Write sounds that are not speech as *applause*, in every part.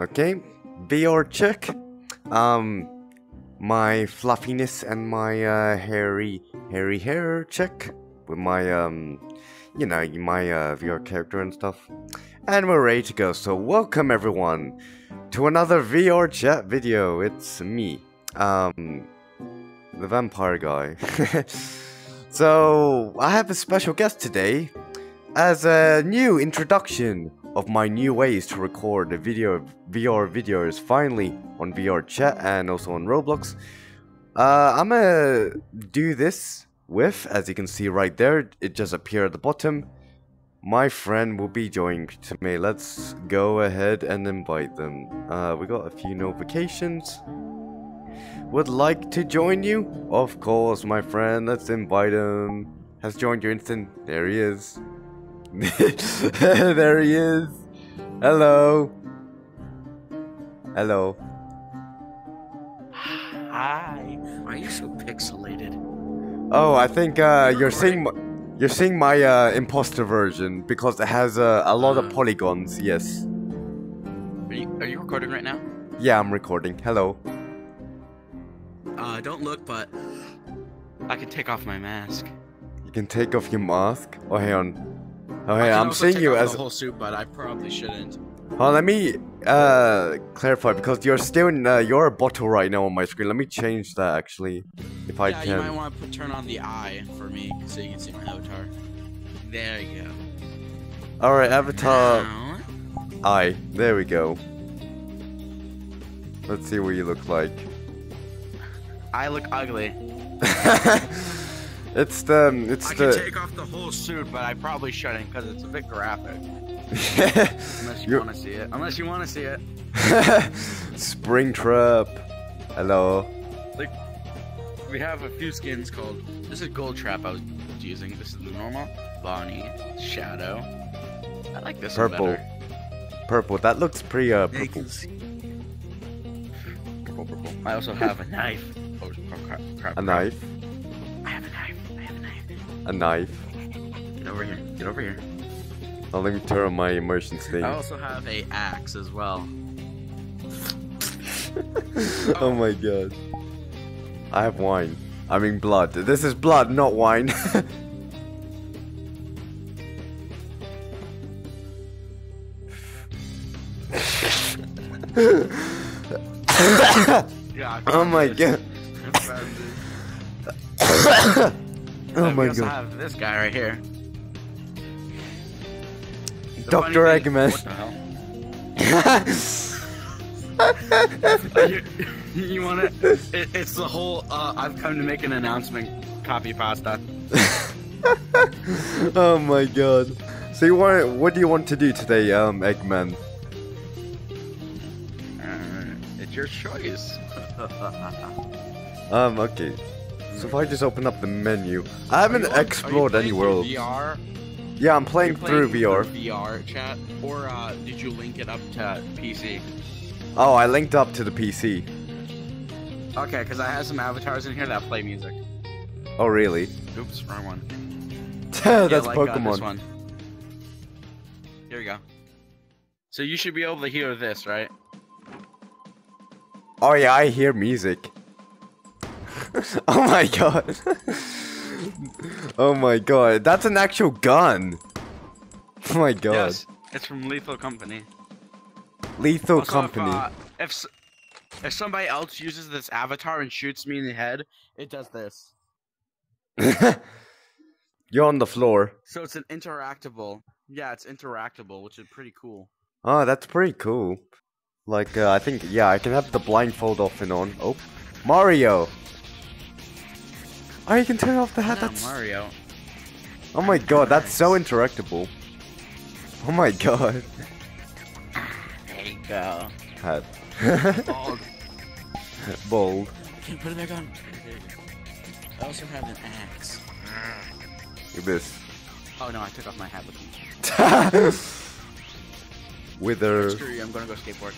Okay, VR check. Um, my fluffiness and my uh, hairy, hairy hair check with my um, you know, my uh, VR character and stuff. And we're ready to go. So welcome everyone to another VR chat video. It's me, um, the vampire guy. *laughs* so I have a special guest today as a new introduction of my new ways to record the video VR videos finally on VR chat and also on Roblox. Uh, I'm gonna do this with, as you can see right there, it just appeared at the bottom. My friend will be joining to me. Let's go ahead and invite them. Uh, we got a few notifications. Would like to join you? Of course, my friend. Let's invite him. Has joined your instance. There he is. *laughs* there he is. Hello. Hello. Hi. Why are you so pixelated? Oh, I think uh, you're seeing my, you're seeing my uh, imposter version because it has uh, a lot of Uh. polygons. Yes. Are you, are you recording right now? Yeah, I'm recording. Hello. Uh, don't look, but I can take off my mask. You can take off your mask. Oh, hang on. Oh, I can I'm seeing you as. the whole suit, but I probably shouldn't. Oh, let me uh clarify because you're still in uh, you're a bottle right now on my screen. Let me change that actually, if I yeah, you might want to put, turn on the eye for me so you can see my avatar. There you go. All right, avatar Now, eye. There we go. Let's see what you look like. I look ugly. *laughs* it's the it's I can the take off the whole suit, but I probably shouldn't because it's a bit graphic. *laughs* Unless you want to see it. Unless you want to see it. *laughs* Spring Trap. Hello. Like, we have a few skins called. This is Gold Trap I was using. This is the normal. Bonnie, Shadow. I like this Purple. one better. Purple. That looks pretty uh purple. can see. Purple, purple. I also have a knife. Oh, crap, crap, A knife. A knife. Get over here. Get over here. Oh, let me turn on my immersion thing. I also have a axe as well. *laughs* oh my god. I have wine. I mean blood. This is blood, not wine. *laughs* *laughs* Oh my god. *coughs* *coughs* *coughs* oh we my also god. have this guy right here. The Dr. Eggman. What the hell? *laughs* you, you want it? it? It's the whole. Uh, I've come to make an announcement. Copy pasta. *laughs* oh my god. So you want what do you want to do today, um, Eggman? Uh, it's your choice. *laughs* Um, okay. So if I just open up the menu, I haven't Are you on- are you explored any playing through worlds. VR. Yeah, I'm playing You're through VR. VR chat, or uh, did you link it up to PC? Oh, I linked up to the PC. Okay, because I have some avatars in here that play music. Oh, really? Oops, wrong one. *laughs* That's Yeah, like, uh, this Pokemon. one. Here we go. So you should be able to hear this, right? Oh yeah, I hear music. *laughs* oh my god. oh my god, that's an actual gun. Oh my god. Yes, it's from Lethal Company. Lethal Also, Company. If, uh, if if somebody else uses this avatar and shoots me in the head, it does this. *laughs* You're on the floor. So it's an interactable. Yeah, it's interactable, which is pretty cool. Oh, that's pretty cool. Like, uh, I think, yeah, I can have the blindfold off and on. Oh, Mario. Oh, you can turn off the hat. Not That's. Mario. Oh my god, that's so interactable. Oh my god. There you go. Hat. Oh, *laughs* Bold. can you put it back on? I also have an axe. Look at this. Oh no, I took off my hat with me. *laughs* Wither. Screw you, I'm gonna go skateboard.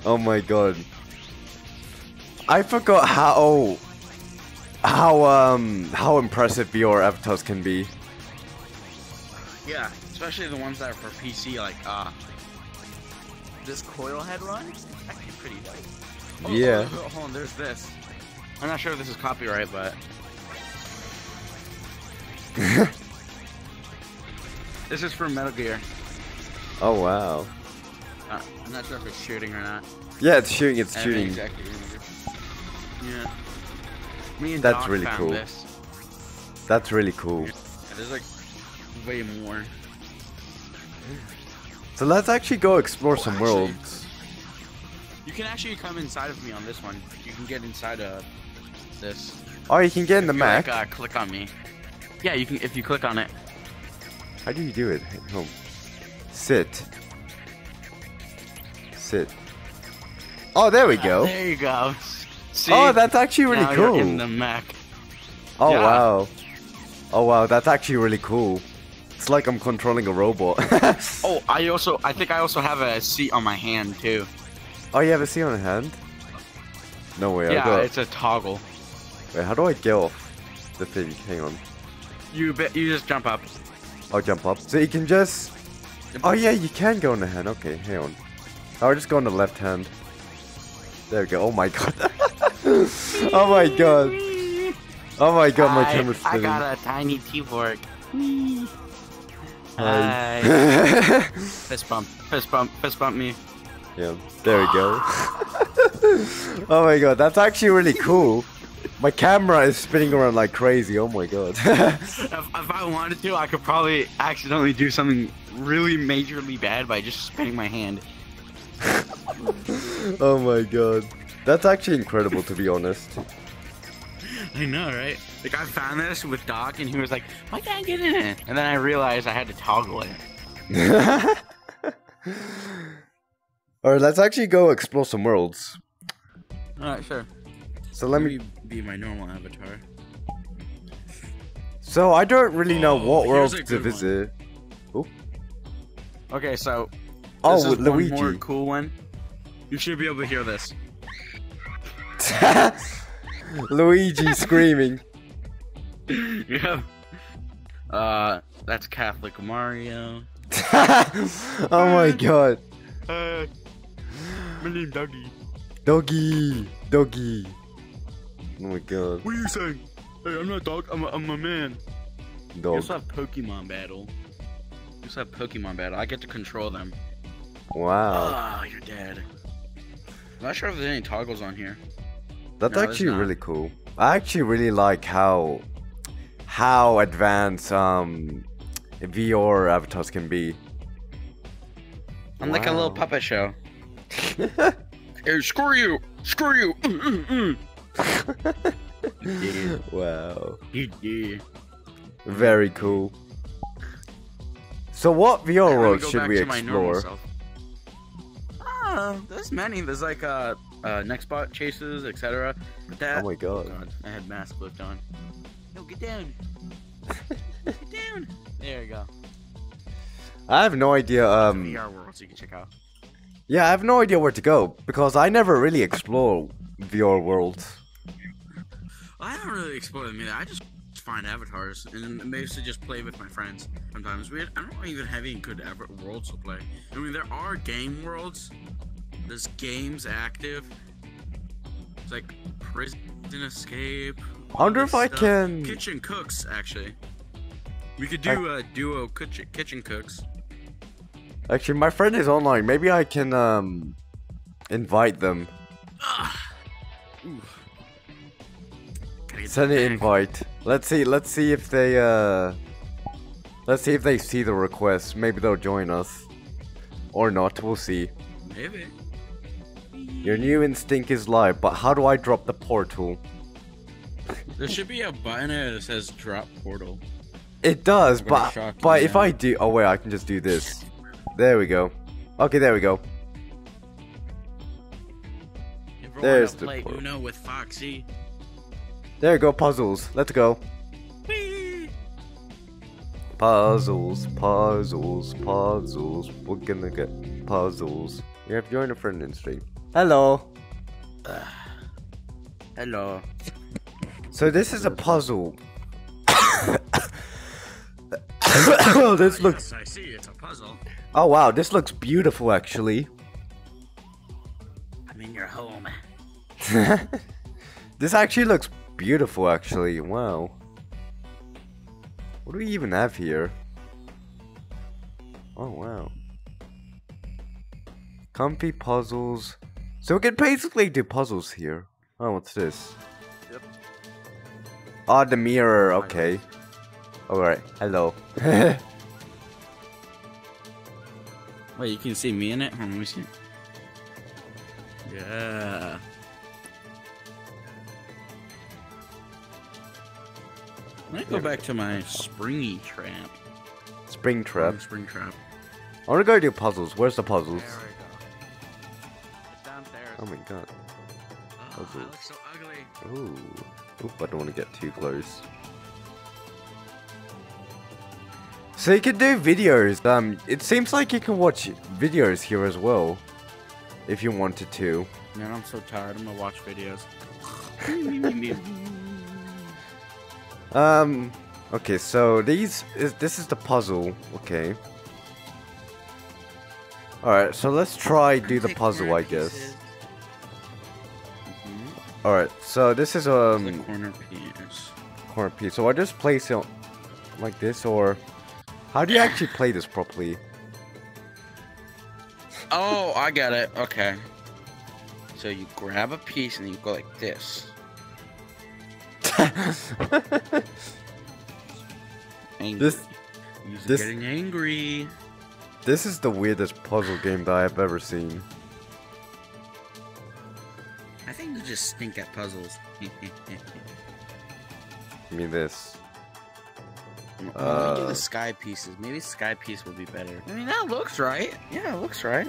*laughs* oh my god. I forgot how oh, how um how impressive your avatars can be. Yeah, especially the ones that are for PC, like uh, this coil head run, it's actually pretty dope. Oh, Yeah. Oh, hold on, there's this. I'm not sure if this is copyright, but *laughs* this is from Metal Gear. Oh wow. Uh, I'm not sure if it's shooting or not. Yeah, it's shooting. It's shooting. exactly. Yeah. Me and That's Doc really cool. This. That's really cool. Yeah, there's like way more. So let's actually go explore Oh, some actually- worlds. You can actually come inside of me on this one. You can get inside of this. Oh, you can get in the If you, mech. Like, uh, click on me. Yeah, you can if you click on it. How do you do it? Home. Sit. Sit. Oh, there we go. There you go. See? Oh, that's actually really now you're cool. in the mech. Oh Yeah. wow. Oh wow, that's actually really cool. It's like I'm controlling a robot. *laughs* Oh, I also I think I also have a seat on my hand too. oh, you have a C on a hand? No way. I yeah, it's a toggle. Wait, how do I get off the thing? Hang on. You bet you just jump up. I'll jump up. So you can just. Oh yeah, you can go on the hand. Okay, hang on. I'll just go on the left hand. There we go. Oh my *laughs* god. *laughs* oh my god. Oh my god, my I- camera's I spinning. got a tiny. Hi. Hi. *laughs* Fist bump. Fist bump. Fist bump me. yeah, there we go. *laughs* oh my god, that's actually really cool. My camera is spinning around like crazy. Oh my god. If, if I wanted to, I could probably accidentally do something really majorly bad by just spinning my hand. oh my god. That's actually incredible to be honest. *laughs* I know, right? Like I found this with Doc, and he was like, "Why can't I get in it?" And then I realized I had to toggle it. *laughs* Alright, let's actually go explore some worlds. All right, sure. So let me. be my normal avatar. *laughs* So I don't really know Oh, what worlds to good one. visit. Okay, so Oh, this is with one more cool one. You should be able to hear this. *laughs* Luigi screaming. *laughs* yeah. Uh, that's Catholic Mario. *laughs* oh my god. Uh, my name Dougie. Doggy. Doggy. Oh my god. What are you saying? Hey, I'm not a dog. I'm a, I'm a man. Dog. also have Pokemon Battle. You also have Pokemon Battle. I get to control them. Wow. Oh, you're dead. I'm not sure if there's any toggles on here. That's No, actually really cool. I actually really like how how advanced um VR avatars can be. I'm like a little puppet show. *laughs* Hey, screw you! Screw you! Mm, mm, mm. *laughs* wow. yeah. yeah. Very cool. So what VR Let me worlds should back we to my normal explore? self. Ah, there's many. There's like uh, uh, Nextbot chases, etc. But that. Oh my god. God, I had mask lift on. No, get down. *laughs* get down. There you go. I have no idea um VR worlds you can check out. Yeah, I have no idea where to go because I never really explore VR worlds. I don't really explore them either. I just find avatars and basically just play with my friends. Sometimes we, I don't even have any good worlds to play. I mean, there are game worlds. There's games active. It's like prison escape. I wonder if I can. Kitchen cooks actually. We could do a duo kitchen kitchen cooks. Actually, my friend is online. Maybe I can um invite them. Ugh. Ooh. Gotta get Send an invite. Let's see. Let's see if they uh. Let's see if they see the request. Maybe they'll join us, or not. We'll see. Maybe. Your new instance is live, but how do I drop the portal? There should be a button there that says drop portal. It does, I'm but but if now. I do, oh wait, I can just do this. There we go. Okay, there we go. There's the play portal. Uno with Foxy. There we go. Puzzles. Let's go. Whee! Puzzles, puzzles, puzzles. We're gonna get puzzles. You have joined a friend in stream. Hello. *sighs* Hello. So this is a puzzle. *coughs* oh, this looks. Yes, I see. It's a puzzle. Oh wow, this looks beautiful actually. I'm in your home. *laughs* this actually looks beautiful, actually. Wow. What do we even have here? Oh, wow. Comfy puzzles. So we can basically do puzzles here. Oh, what's this? Yep. Ah, the mirror. Okay. Alright. Hello. *laughs* Wait, you can see me in it? Hold on, let me see. Yeah. Let me go back to my springy trap. Spring trap. Spring trap. I wanna go do puzzles. Where's the puzzles? Oh my god. Oh, I puzzles. look so ugly. Ooh. Oop, I don't want to get too close. So you can do videos. Um, it seems like you can watch videos here as well, if you wanted to. Man, I'm so tired. I'm gonna watch videos. *laughs* Um, okay, so these is this is the puzzle. Okay. All right, so let's try do the puzzle, I guess. All right, so this is um corner piece. corner piece. So I just place it like this, or how do you actually play this properly? Oh, I got it. Okay. So you grab a piece and you go like this. *laughs* Angry. This- this- getting angry. This is the weirdest puzzle game that I've ever seen. You just stink at puzzles. *laughs* Give me this. Let me Uh. do the sky pieces. Maybe sky piece will be better. I mean, that looks right. Yeah, it looks right.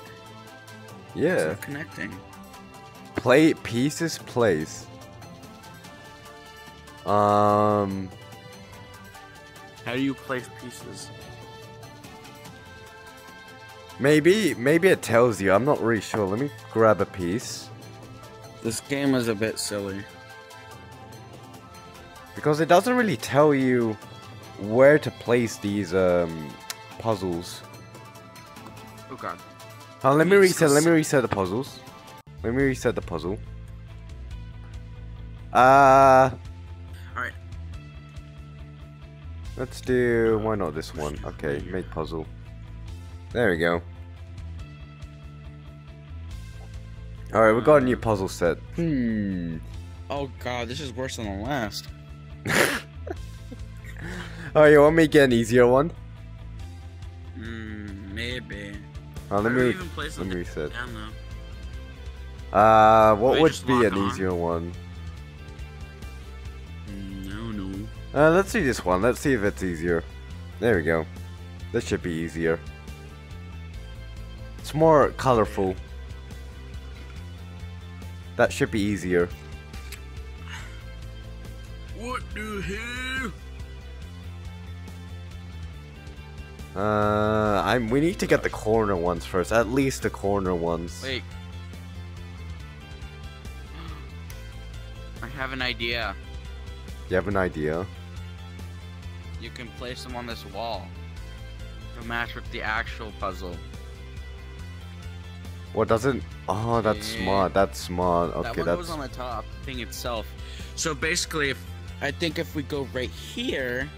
Yeah. not connecting. Play pieces place. Um How do you place pieces? maybe maybe it tells you. I'm not really sure. Let me grab a piece. This game is a bit silly. Because it doesn't really tell you where to place these um puzzles. Oh god. Let me reset let me reset the puzzles. Let me reset the puzzle. Uh Alright. Let's do why not this one? Okay, make puzzle. There we go. Alright, we got a new puzzle set. Hmm. Oh god, this is worse than the last. *laughs* Oh, you want me to get an easier one? Hmm, maybe. Uh, let me we even let me them reset. down though? Uh, what would be an on? easier one? No, no. Uh, let's see this one. Let's see if it's easier. There we go. This should be easier. It's more colorful. That should be easier. What the hell? Uh, I'm. We need to get the corner ones first. At least the corner ones. Wait. I have an idea. You have an idea? You can place them on this wall to match with the actual puzzle. What doesn't? Oh, that's Yeah. smart. That's smart. that Okay, one that's. goes on the top thing itself. So basically, if I think if we go right here,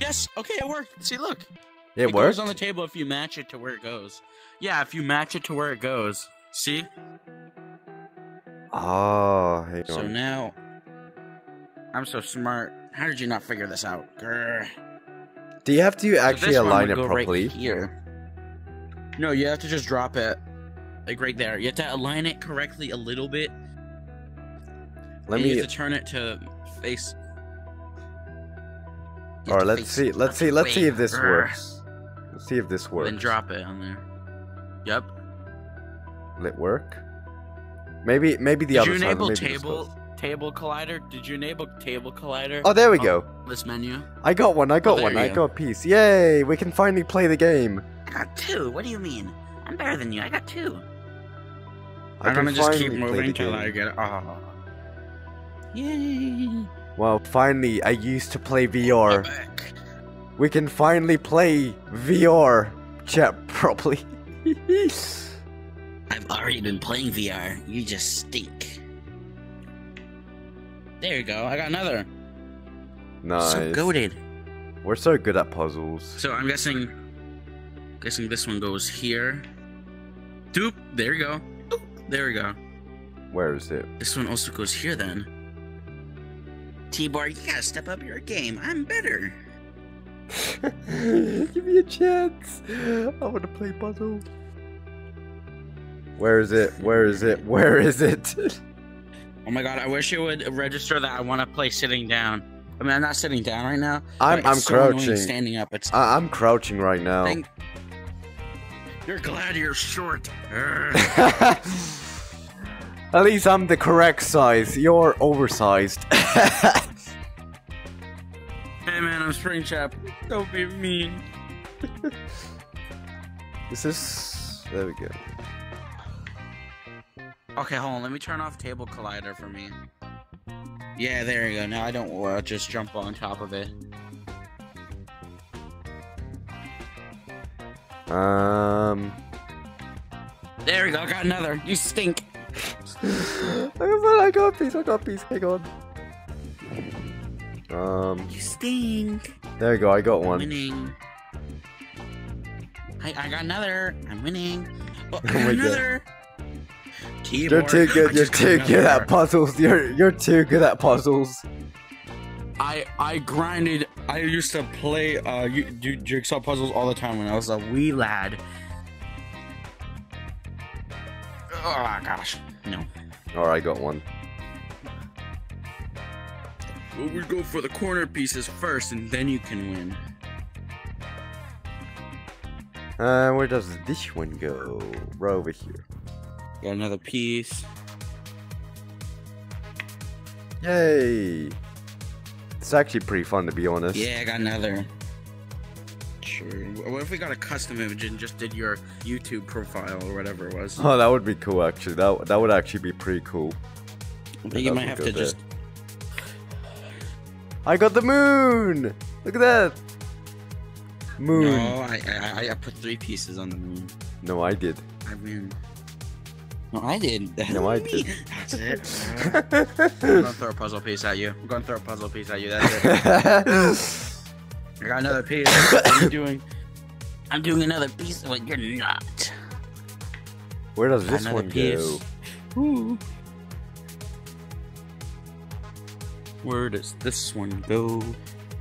yes, okay, it worked. See, look, it goes worked. on the table if you match it to where it goes. Yeah, if you match it to where it goes. See? Oh, So on. now, I'm so smart. How did you not figure this out? Grr. Do you have to actually one align it go right properly? here. No, you have to just drop it, like right there. You have to align it correctly a little bit. Let and You me. have to turn it to face. You All right, let's see. Let's see. Let's see if this Grr. works. Let's see if this works. Then drop it on there. Yep. Will it work? Maybe. Maybe the Did other you side. enable table table collider? Did you enable table collider? Oh, there we go. This menu. I got one. I got oh, there one. you I go. got a piece. Yay! We can finally play the game. I got two. What do you mean? I'm better than you. I got two. I I'm gonna just keep moving the till. I get it. Oh. Yay! Well, finally, I used to play VR. We can finally play VR chat *laughs* properly. *laughs* I've already been playing VR. You just stink. There you go. I got another. Nice. So goaded. We're so good at puzzles. So I'm guessing, guessing this one goes here. Doop. There you go. There we go. Where is it? This one also goes here then. T-Borg, you gotta step up your game. I'm better. *laughs* Give me a chance. I want to play puzzle. Where is it? Where is it? Where is it? *laughs* Oh my god, I wish it would register that I want to play sitting down. I mean, I'm not sitting down right now. I'm I'm so crouching. standing up. It's. I, I'm crouching right now. Thank- You're glad you're short. *laughs* At least I'm the correct size. You're oversized. *laughs* hey man, I'm Spring Trap. Don't be mean. this is. There we go. Okay, hold on. Let me turn off Table Collider for me. Yeah, there you go. Now I don't uh, just jump on top of it. Um. There we go. I got another. You stink. I got a piece. I got a piece. Hang on. Um. You stink. There you go. I got I'm one. winning. I, I got another. I'm winning. Oh, I Oh got my God. another. You're too good. You're *laughs* too good another. at puzzles. You're you're too good at puzzles. I I grinded. I used to play uh you, do jigsaw puzzles all the time when I was a wee lad. Oh gosh, no. Or I got one. Well, we go for the corner pieces first, and then you can win. Uh, where does this one go? Right over here. Got another piece. Yay! It's actually pretty fun to be honest. Yeah, I got another. Sure. What if we got a custom image and just did your YouTube profile or whatever it was? Oh, that would be cool actually. That that would actually be pretty cool. I think you might have to there. just. I got the moon. Look at that. Moon. No, I, I I put three pieces on the moon. No, I did. I win. No, I did. No, I *laughs* did. That's it. *laughs* I'm gonna throw a puzzle piece at you. I'm gonna throw a puzzle piece at you. That's it. *laughs* I got another piece. *coughs* you doing? I'm doing another piece of it. You're not. Where does this another one piece. go? Ooh. Where does this one go?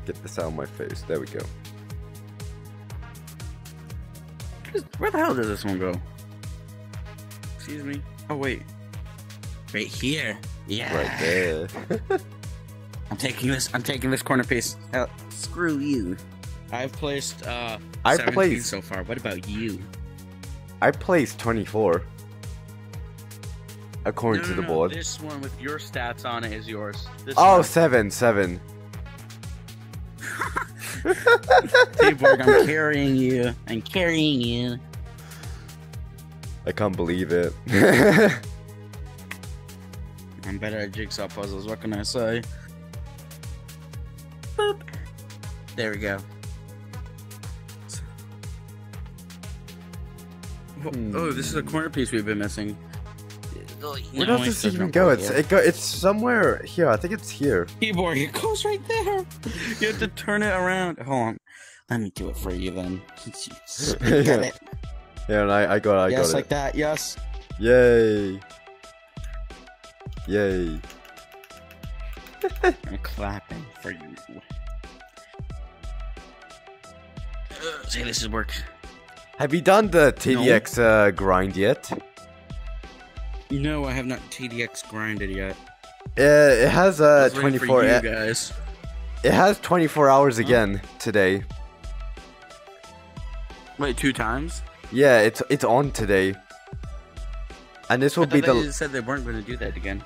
Get this out of my face. There we go. Where the hell does this one go? Excuse me. Oh wait. Right here. Yeah. Right there. *laughs* I'm taking this. I'm taking this corner piece. Uh, screw you. I've placed uh. I 17 placed- so far. What about you? I placed 24. According No, to the no, board. This one with your stats on it is yours. This Oh, one- seven, seven. Hey, Borg, I'm carrying you. I'm carrying you. I can't believe it. *laughs* I'm better at jigsaw puzzles. What can I say? There we go. Hmm. Oh, this is a corner piece we've been missing. Where does this even go? It's it go. It's somewhere here. I think it's here. keyboard. It goes right there. You have to turn it around. Hold on. Let me do it for you then. Since you speak of it. *laughs* Yeah, and I, I got, I yes, got like it. that. Yes. Yay! Yay! I'm clapping for you. Uh, say this is work. Have you done the TDX uh, grind yet? No, I have not TDX grinded yet. Uh, it has I uh was waiting for 24. you It, guys. it has 24 hours Huh? again today. Wait, two times? Yeah, it's it's on today. And this will I be thought the they said they weren't going to do that again.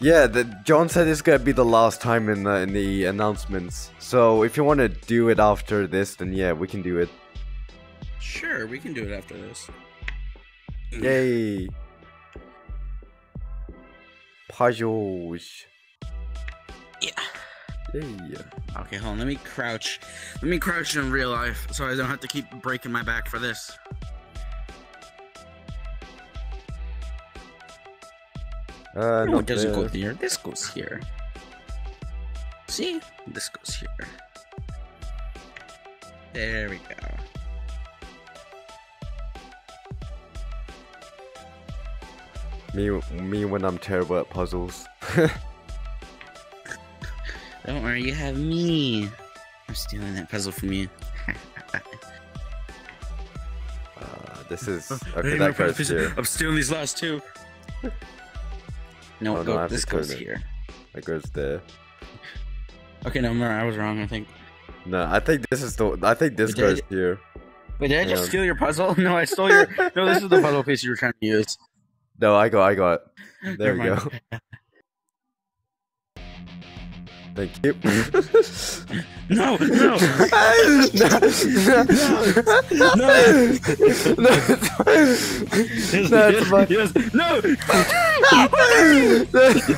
Yeah. The John said it's gonna be the last time in the in the announcements. So if you want to do it after this, then yeah, we can do it. Sure, we can do it after this. Yay! Puzzles. Yeah. Yay! Okay, hold on. Let me crouch. Let me crouch in real life so I don't have to keep breaking my back for this. Uh, No, it doesn't go there. there. This goes here. See? This goes here. There we go. Me, me when I'm terrible at puzzles. *laughs* Don't worry, you have me. I'm stealing that puzzle from you. *laughs* Uh, this is I *laughs* okay. didn't know That goes here. I'm stealing these last two. No, Oh, go, oh, I have to this goes it. here. It goes there. Okay, no, no, I was wrong. I think. No, I think this is the. I think this goes here. Wait, did I just Yeah. steal your puzzle? *laughs* No, I stole your. no, this is the puzzle piece you were trying to use. No, I got. I got. *laughs* There Never we mind. go. *laughs* Thank you. *laughs* No, no, no, no, no, Yes, no, it's yes, fine. yes, no.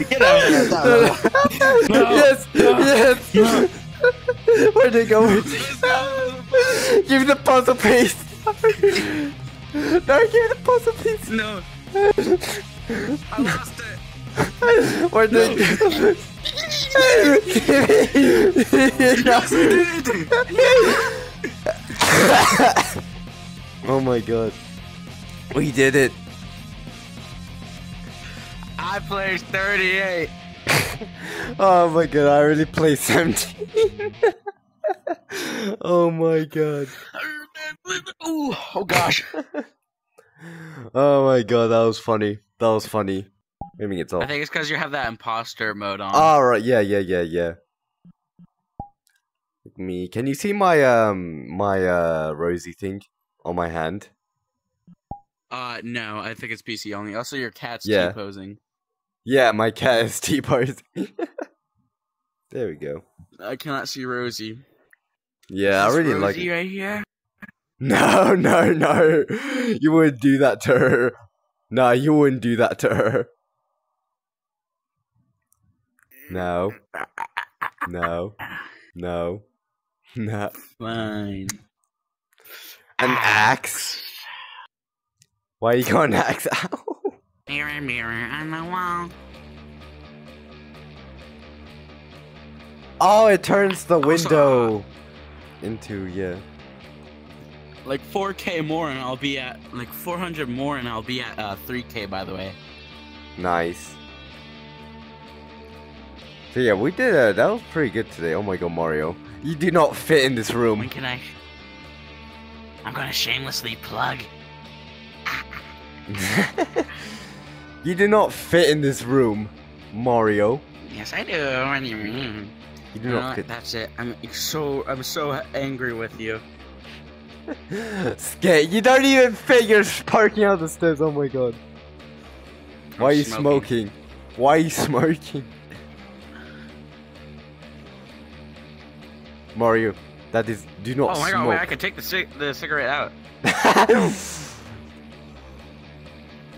Get out of here. No. Yes, No. yes. No. Where'd they go? Where'd they- Give me the puzzle piece. No, give me the puzzle piece. No. I lost it. Where'd they go? Oh my god. We did it. I placed 38. *laughs* Oh my god, I already played 17. *laughs* oh my god. Ooh, oh gosh. *laughs* Oh my god, that was funny. That was funny. Maybe it's I think it's because you have that imposter mode on. Alright, yeah, yeah, yeah, yeah. Me, can you see my um my uh rosy thing on my hand? Uh, no, I think it's PC only. Also, your cat's Yeah. T-posing. Yeah, my cat is *laughs* T-posing. *laughs* there we go. I cannot see Rosie. Yeah, I really like Rosie it. right here. *laughs* No, no, no. You wouldn't do that to her. No, you wouldn't do that to her. No. No. No. *laughs* No. Fine. An axe? Why are you going axe out? *laughs* Mirror, mirror on the wall. Oh, it turns the window into, yeah. Like 4K more, and I'll be at like 400 more, and I'll be at uh, 3K. By the way. Nice. So yeah, we did uh, that was pretty good today. Oh my god, Mario. You do not fit in this When room. can I? I'm gonna shamelessly plug. *laughs* you do not fit in this room, Mario. Yes, I do. What do you mean? You do know not fit. That's it. I'm so I'm so angry with you. *laughs* Skate, you don't even fit. You're parking out the stairs. Oh my god. Why are you smoking. smoking? Why are you *laughs* smoking? Mario, that is. Do not smoke. Oh my smoke. god! Wait, I can take the cig- the cigarette out. *laughs*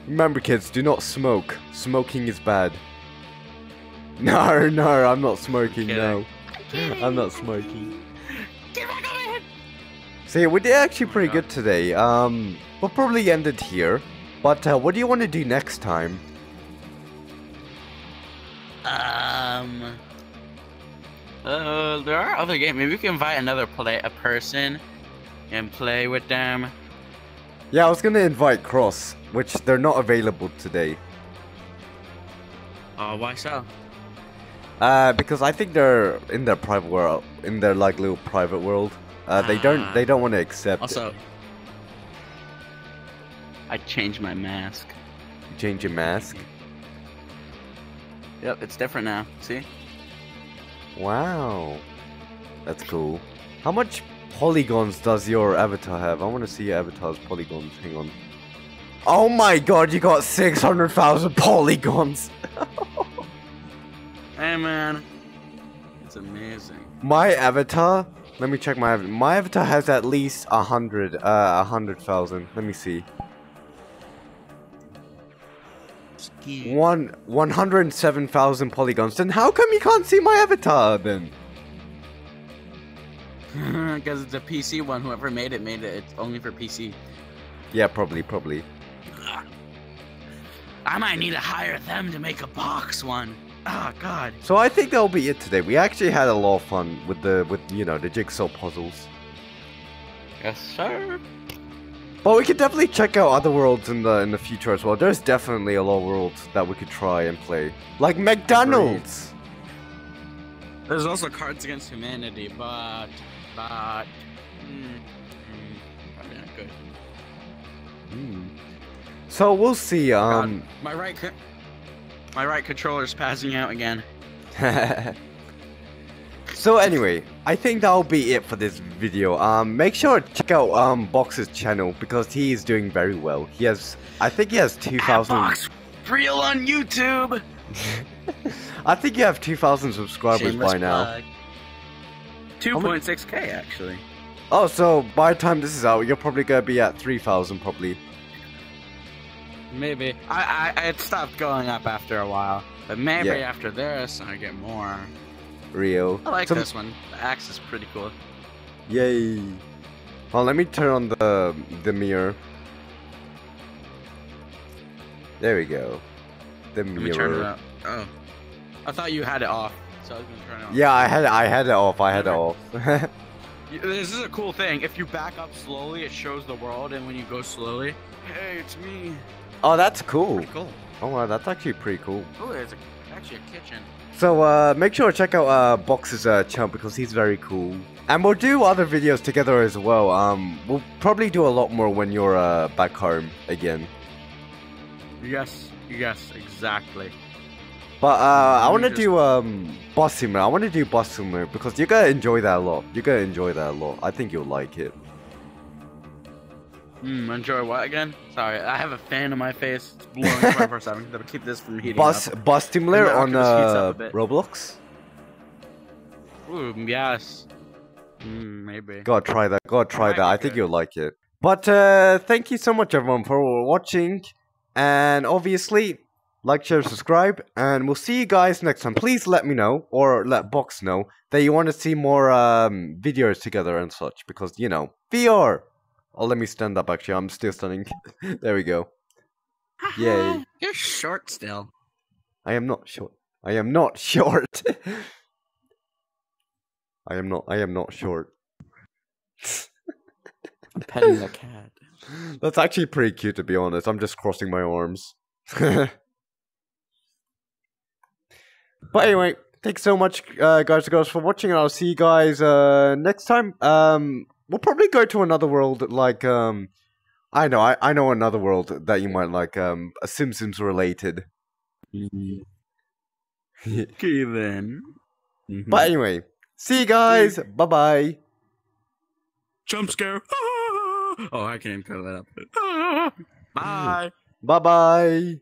Remember, kids, do not smoke. Smoking is bad. *laughs* No, no, I'm not smoking. No, I'm not smoking. Get back over here! See, we did actually pretty God. good today. Um, we'll probably end it here. But uh, what do you want to do next time? Um. Uh, there are other games. Maybe we can invite another play a person and play with them. Yeah, I was gonna invite Cross, which they're not available today. Oh, why so? Uh, because I think they're in their private world, in their like little private world. Uh, they don't, Ah. they don't want to accept. it. Also, I changed my mask. You change your mask. Yep, it's different now. See? Wow, that's cool. How much polygons does your avatar have? I want to see your avatar's polygons. Hang on. Oh my god, you got 600,000 polygons! *laughs* Hey man, it's amazing. My avatar, let me check my avatar. My avatar has at least a hundred, uh, a hundred thousand. Let me see. One, 107,000 polygons. Then how come you can't see my avatar then? *laughs* Because it's a PC one. Whoever made it made it. It's only for PC. Yeah, probably, probably. I might need to hire them to make a box one. Oh God. So I think that'll be it today. We actually had a lot of fun with the with you know the jigsaw puzzles. Yes, sir. But we could definitely check out other worlds in the in the future as well. There's definitely a lot of worlds that we could try and play, like McDonald's. There's also Cards Against Humanity, but but mm, mm, probably not good. Hmm. So we'll see. Um. My right, my right controller's passing out again. *laughs* so anyway, I think that'll be it for this video. Um, make sure to check out um Box's channel because he is doing very well. He has, I think he has two thousand. Box real on YouTube. *laughs* I think you have two thousand subscribers Shameless by now. 2.6k actually. Oh, so by the time this is out, you're probably gonna be at three thousand probably. Maybe. I, I it stopped going up after a while, but maybe Yeah. after this I get more. Real. I like Some- this one. The axe is pretty cool. Yay. Well, let me turn on the the mirror. There we go. The Let me turn it mirror. up. Oh, I thought you had it off, so I was gonna turn it on. Yeah, I had I had it off. I had it off. *laughs* This is a cool thing. If you back up slowly, it shows the world, and when you go slowly, hey, it's me. oh, that's cool. Pretty cool. Oh, wow, that's actually pretty cool. Oh, there's a, actually a kitchen. So uh, make sure to check out uh, Box's uh, channel because he's very cool. And we'll do other videos together as well. Um, we'll probably do a lot more when you're uh, back home again. Yes, yes, exactly. But uh, I want to just- do um, Boss Simulator. I want to do Boss Simulator because you're gonna enjoy that a lot. You're gonna enjoy that a lot. I think you'll like it. Hmm, enjoy what again? Sorry, I have a fan on my face. It's blowing *laughs* 24 7. That'll keep this from heating Boss up. Simulator And on after this heats up uh. Roblox. Ooh, yes. Hmm, maybe. Gotta try that. Gotta try that. I think you'll like it. But uh, thank you so much, everyone, for watching. And obviously, like, share, subscribe. And we'll see you guys next time. Please let me know, or let Box know, that you want to see more um, videos together and such. Because, you know, VR. Oh, let me stand up, actually. I'm still standing. *laughs* there we go. Yay. You're short still. I am not short. I am not *laughs* short. I am not. I am not short. I'm petting the cat. *laughs* That's actually pretty cute, to be honest. I'm just crossing my arms. but anyway, thanks so much, uh, guys and girls, for watching, and I'll see you guys uh, next time. Um, we'll probably go to another world, like um, I know, I, I know another world that you might like, um, a Simpsons related. *laughs* okay then. Mm-hmm. But anyway, see you guys. Bye bye. Jump scare. *laughs* oh, I can't even cut that up. *laughs* Bye. Bye bye.